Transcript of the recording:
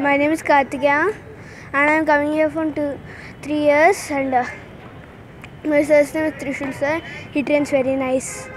My name is Kartika, and I am coming here from two, three years and uh, my sir's name is Trishul sir. He trains very nice.